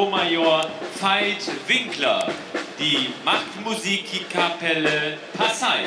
Obermajor Veit Winkler, die Machtmusikkapelle Passai.